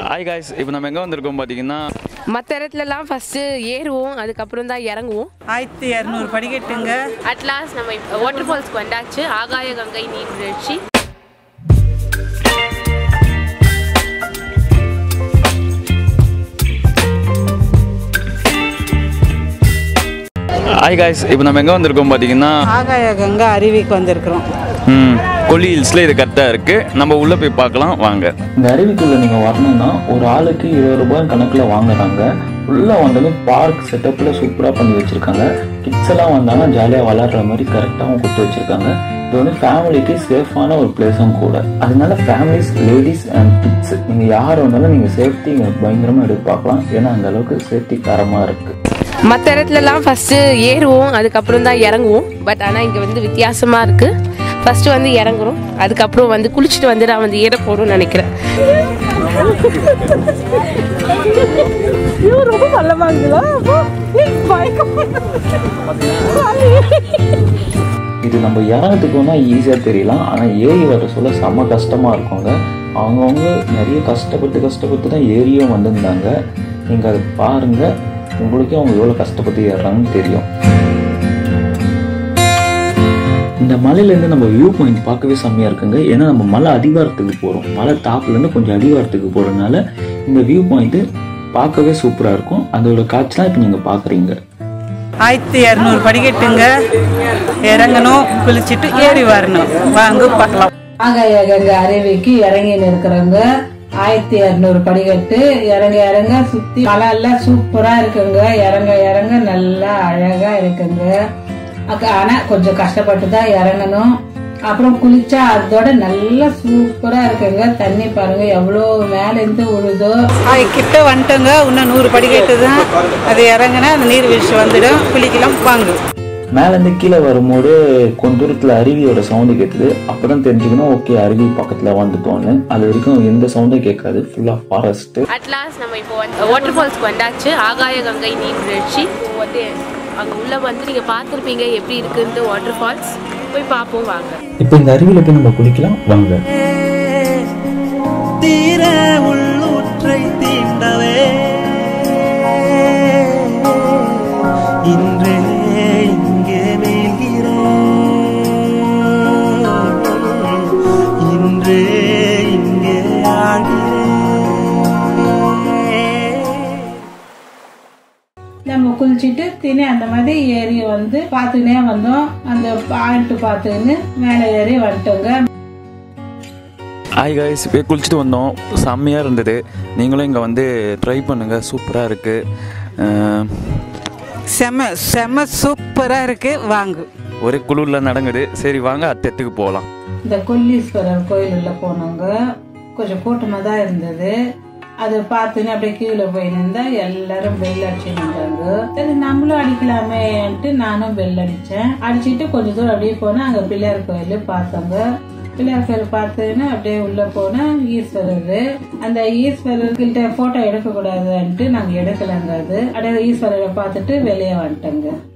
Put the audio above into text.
Hi guys இப்போ நம்ம எங்கே வந்திருக்கோம் பார்த்தீங்கன்னா மற்ற இடத்துலலாம் ஃபஸ்ட்டு ஏறுவோம் அதுக்கப்புறம் தான் இறங்குவோம். ஆயிரத்தி இரநூறு படிக்கட்டுங்க அட்லாஸ் நம்ம வாட்டர் ஃபால்ஸ்க்கு வந்தாச்சு ஆகாய கங்கை நீர்வீழ்ச்சி ஹாய் காய்ஸ் இப்போ நம்ம எங்கே வந்திருக்கோம் பார்த்தீங்கன்னா ஆகாய கங்கா அருவிக்கு வந்திருக்கிறோம். ம், கொல்லி ஹில்ஸில் இது கரெக்டாக இருக்குது நம்ம உள்ளே போய் பார்க்கலாம் வாங்க. இந்த அருவிக்குள்ள நீங்க வரணும்னா ஒரு ஆளுக்கு இருபது ரூபாய் கணக்குல வாங்குறாங்க. உள்ள வந்தாலும் பார்க் செட்டப்ல சூப்பரா பண்ணி வச்சிருக்காங்க. கிட்ஸ் எல்லாம் வந்தாங்கன்னா ஜாலியா விளையாடுற மாதிரி கரெக்டாகவும் கொடுத்து வச்சிருக்காங்க. இது வந்து ஃபேமிலிக்கு சேஃபான ஒரு பிளேஸும் கூட. அதனால ஃபேமிலிஸ் லேடிஸ் அண்ட் கிட்ஸ் நீங்க யார் வந்தாலும் நீங்க சேஃப்டி பயங்கரமா எதிர்பார்க்கலாம் ஏன்னா அந்த அளவுக்கு சேஃப்டி தரமா இருக்கு. மற்ற இடத்துலலாம் ஃபஸ்ட்டு ஏறுவோம் அதுக்கப்புறம் தான் இறங்குவோம். பட் ஆனால் இங்கே வந்து வித்தியாசமாக இருக்குது ஃபஸ்ட்டு வந்து இறங்குறோம். அதுக்கப்புறம் வந்து குளிச்சுட்டு வந்து நான் வந்து ஏற போகிறோம்னு நினைக்கிறேன். ரொம்ப பள்ளமாகுதுல இது நம்ம வேணா ஈஸியாக தெரியலாம். ஆனால் ஏறி வர சொல்ல செம்ம கஷ்டமாக இருக்குங்க. அவங்கவுங்க நிறைய கஷ்டப்பட்டு கஷ்டப்பட்டு தான் ஏரியும் வந்திருந்தாங்க. நீங்கள் அதை பாருங்க. உங்களுக்கே அவங்க எவ்வளோ கஷ்டப்பட்டு ஏறுறாங்கன்னு தெரியும். இந்த மலையிலேருந்து நம்ம வியூ பாயிண்ட் பார்க்கவே செம்மையாக இருக்குங்க. ஏன்னா நம்ம மலை அடிவாரத்துக்கு போகிறோம் மலை டாப்லேருந்து கொஞ்சம் அடிவாரத்துக்கு போகிறதுனால இந்த வியூ பாயிண்ட்டு பார்க்கவே சூப்பராக இருக்கும். அதோட காட்சிலாம் இப்போ நீங்கள் பார்க்குறீங்க. ஆயிரத்தி இரநூறு படிக்கட்டுங்க. இறங்கணும் குளிச்சுட்டு ஏறி வரணும். வாங்க பார்க்கலாம். ஆகாய கங்கை அருவிக்கு இறங்கின்னு இருக்கிறவங்க ஆயிரத்தி இரநூறு படிக்கட்டு. இறங்க இறங்க சுத்தி மலை எல்லாம் சூப்பரா இருக்குங்க. இறங்க இறங்க நல்லா அழகா இருக்குங்க. அக்க- ஆனா கொஞ்சம் கஷ்டப்பட்டு தான் இறங்கணும். அப்புறம் குளிச்சா அதோட நல்லா சூப்பரா இருக்குங்க. தண்ணி பாருங்க எவ்வளவு மேல இருந்து விழுதோ ஆய் கிட்ட வந்துட்டோங்க. இன்னும் நூறு படிக்கட்டு தான் அது இறங்கினா அந்த நீர்வீழ்ச்சி வந்துடும். குளிக்கலாம் வாங்க. மேலேருந்து கீழே வரும்போது கொஞ்ச தூரத்தில் அருவியோட சவுண்டு கேட்குது அப்போ தான் தெரிஞ்சுக்கணும் ஓகே அருவி பக்கத்தில் வந்துட்டோன்னு அது வரைக்கும் எந்த சவுண்டும் கேட்காது. ஃபுல்லாக ஃபாரஸ்ட்டு அட்லாஸ் நம்ம இப்போ வந்து வாட்டர் ஃபால்ஸ்க்கு வந்தாச்சு. ஆகாய கங்கை நீர்வீழ்ச்சி. வந்து அங்கே உள்ளே வந்து நீங்கள் பார்த்துருப்பீங்க எப்படி இருக்குன்ட்டு வாட்டர் ஃபால்ஸ் போய் பார்ப்போம் வாங்க. இப்போ இந்த அருவியில் போய் நம்ம குளிக்கலாம் வாங்க. தீர உள்ளூற்றை தீண்டவே. இன்றே நம்ம குளிச்சுட்டு தினே அந்த மாதிரி ஏறி வந்து பார்த்துக்கினே வந்தோம். அந்த பாயிண்ட் பார்த்துக்கின்னு மேலே ஏறி வந்துட்டோங்க. ஹாய் காய்ஸ் போய் குளிச்சுட்டு வந்தோம். செம்மையாக இருந்தது. நீங்களும் இங்கே வந்து ட்ரை பண்ணுங்கள் சூப்பராக இருக்குது செம செம சூப்பராக இருக்கு. வாங்க. ஒரே குளிரில் நடங்குது. சரி வாங்க அடுத்த இடத்துக்கு போகலாம் இந்த கொல்லீஸ்வரர் கோயில் உள்ள போனவங்க கொஞ்சம் கூட்டமாக தான் இருந்தது. அதை பார்த்துன்னு அப்படியே கீழே போய் நின்றா எல்லாரும் பெல் அடிச்சுட்டாங்க சரி நம்மளும் அடிக்கலாமேன்ட்டு நானும் பெல் அடித்தேன் அடிச்சிட்டு கொஞ்ச தூரம் அப்படியே போனால் அங்கே பிள்ளையார் கோயில் பார்த்தாங்க. பிள்ளையார் கோயில் பார்த்துன்னு அப்படியே உள்ள போனால் ஈஸ்வரர் அந்த ஈஸ்வரர்கிட்ட போட்டோ எடுக்கக்கூடாதுன்ட்டு நாங்கள் எடுக்கலங்க அது. அப்படியே ஈஸ்வரரை பார்த்துட்டு வெளியே வந்துட்டோங்க.